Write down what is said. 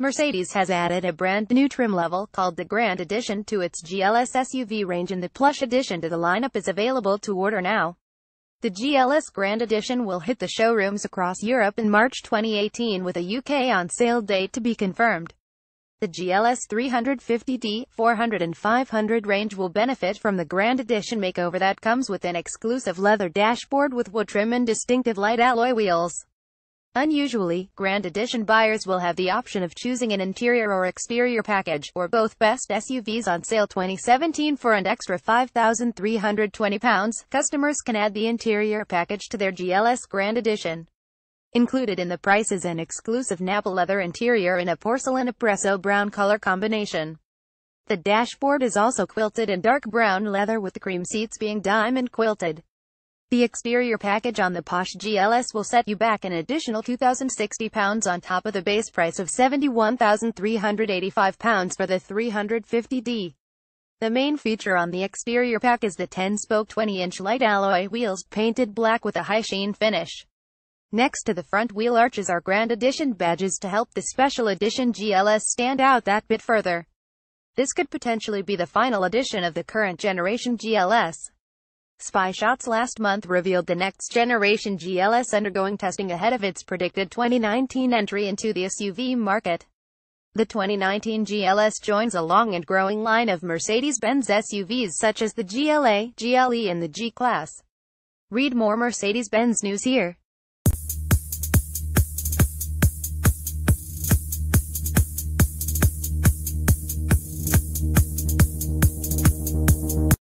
Mercedes has added a brand new trim level called the Grand Edition to its GLS SUV range and the Plush Edition to the lineup is available to order now. The GLS Grand Edition will hit the showrooms across Europe in March 2018 with a UK on sale date to be confirmed. The GLS 350D, 400 and 500 range will benefit from the Grand Edition makeover that comes with an exclusive leather dashboard with wood trim and distinctive light alloy wheels. Unusually, Grand Edition buyers will have the option of choosing an interior or exterior package, or both best SUVs on sale 2017 for an extra £5,320. Customers can add the interior package to their GLS Grand Edition. Included in the price is an exclusive Nappa leather interior in a porcelain espresso brown color combination. The dashboard is also quilted in dark brown leather with the cream seats being diamond quilted. The exterior package on the Posh GLS will set you back an additional £2,060 on top of the base price of £71,385 for the 350D. The main feature on the exterior pack is the 10-spoke 20-inch light alloy wheels painted black with a high sheen finish. Next to the front wheel arches are Grand Edition badges to help the Special Edition GLS stand out that bit further. This could potentially be the final edition of the current generation GLS. Spy Shots last month revealed the next generation GLS undergoing testing ahead of its predicted 2019 entry into the SUV market. The 2019 GLS joins a long and growing line of Mercedes-Benz SUVs such as the GLA, GLE and the G-Class. Read more Mercedes-Benz news here.